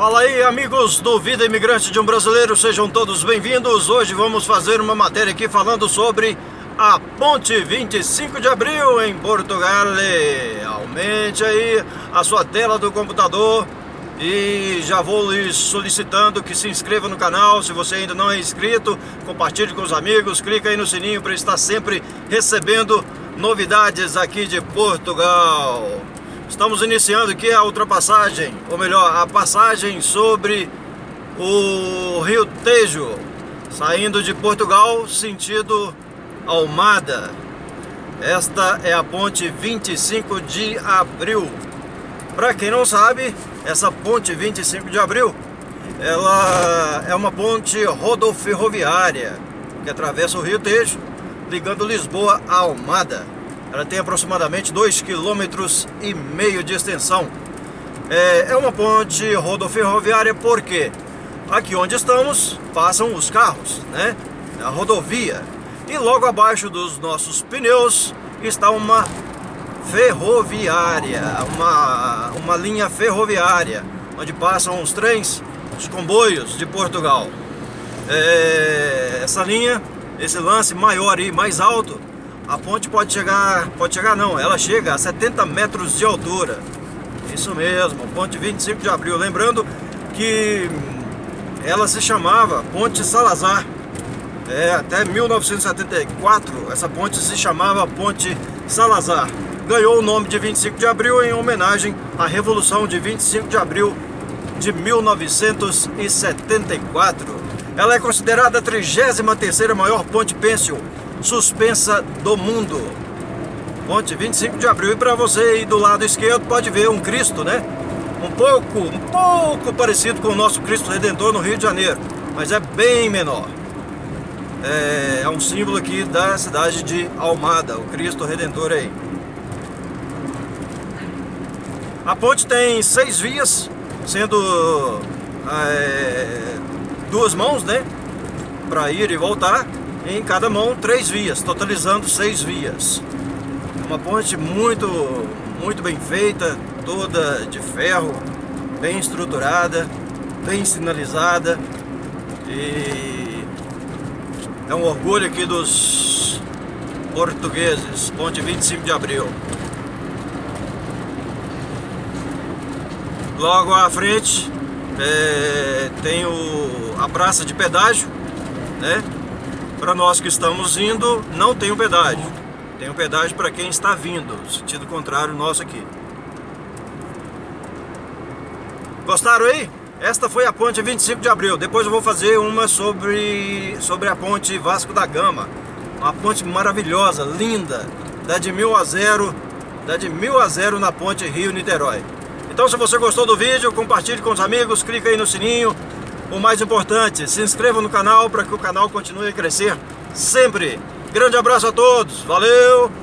Fala aí, amigos do Vida Imigrante de um Brasileiro, sejam todos bem-vindos. Hoje vamos fazer uma matéria aqui falando sobre a Ponte 25 de Abril em Portugal. Aumente aí a sua tela do computador e já vou lhes solicitando que se inscreva no canal. Se você ainda não é inscrito, compartilhe com os amigos, clica aí no sininho para estar sempre recebendo novidades aqui de Portugal. Estamos iniciando aqui a ultrapassagem, ou melhor, a passagem sobre o Rio Tejo, saindo de Portugal, sentido Almada. Esta é a ponte 25 de abril. Para quem não sabe, essa ponte 25 de abril, ela é uma ponte rodoferroviária que atravessa o Rio Tejo, ligando Lisboa a Almada. Ela tem aproximadamente 2,5 km de extensão. É, é uma ponte rodoferroviária porque aqui onde estamos passam os carros, né? A rodovia. E logo abaixo dos nossos pneus está uma ferroviária, uma, uma linha ferroviária, onde passam os trens, os comboios de Portugal. É, essa linha, esse lance maior e mais alto, a ponte pode chegar, pode chegar não, ela chega a 70 metros de altura. Isso mesmo, ponte 25 de abril. Lembrando que ela se chamava Ponte Salazar. É, até 1974 essa ponte se chamava Ponte Salazar. Ganhou o nome de 25 de abril em homenagem à Revolução de 25 de abril de 1974. Ela é considerada a 33ª maior ponte pêncil suspensa do mundo. Ponte 25 de abril. E para você aí do lado esquerdo pode ver um Cristo, né? Um pouco, um pouco parecido com o nosso Cristo Redentor no Rio de Janeiro, mas é bem menor. É, é um símbolo aqui da cidade de Almada, o Cristo Redentor aí. A ponte tem seis vias, sendo é, duas mãos, né? Para ir e voltar em cada mão três vias, totalizando seis vias. Uma ponte muito, muito bem feita, toda de ferro, bem estruturada, bem sinalizada e é um orgulho aqui dos portugueses, ponte 25 de abril. Logo à frente é, tem o, a praça de pedágio, né? Para nós que estamos indo, não tem um pedágio. Tem um pedágio para quem está vindo, sentido contrário nosso aqui. Gostaram aí? Esta foi a ponte 25 de abril. Depois eu vou fazer uma sobre, sobre a ponte Vasco da Gama. Uma ponte maravilhosa, linda. Dá de mil a zero. Dá de mil a zero na ponte Rio-Niterói. Então se você gostou do vídeo, compartilhe com os amigos, clica aí no sininho o mais importante, se inscreva no canal para que o canal continue a crescer sempre. Grande abraço a todos, valeu!